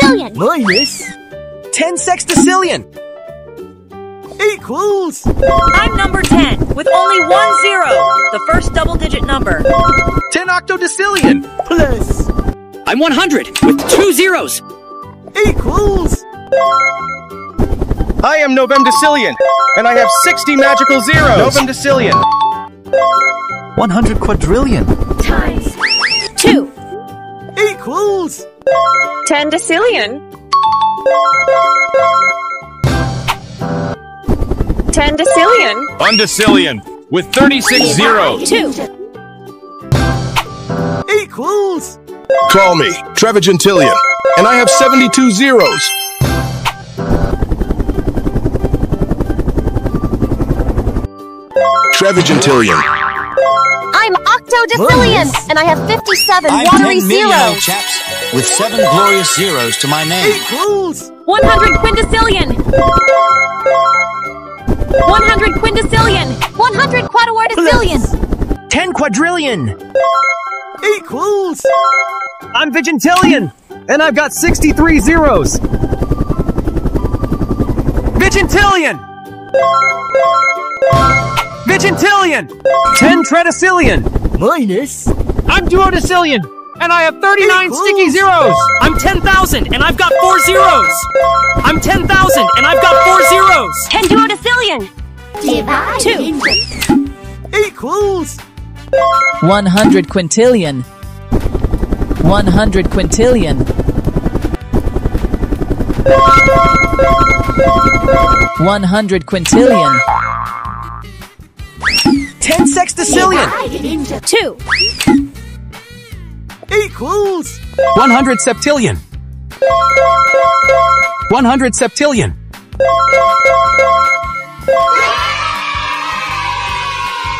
sextillion. Minus 10 sextillion. equals I'm number 10 with only one zero, the first double digit number. 10 octodecillion. plus I'm 100 with two zeros. equals I am Novemdecillion, and I have 60 magical zeros. Novemdecillion. 100 quadrillion. Times 2. equals 10 decillion. 10 decillion. Undecillion with 36 zeros. 2. equals Call me Trevigintillion, and I have 72 zeros. Trevigintillion, I'm octodecillion, and I have 57 I'm watery 10 million, zeros. chaps, with seven glorious zeros to my name. equals 100 quindecillion. 100 quindecillion. 100 quattuordecillion. 10 quadrillion. equals I'm Vigintillion, and I've got 63 zeros. Vigintillion! Vigintillion! 10 tredecillion. minus I'm duodecillion, and I have 39 sticky zeros. I'm 10,000, and I've got four zeros. I'm 10,000, and I've got four zeros. 10 duodecillion. Divide 2. equals 100 quintillion. 100 quintillion. 100 quintillion. 10 sextillion. 2. equals 100 septillion. 100 septillion.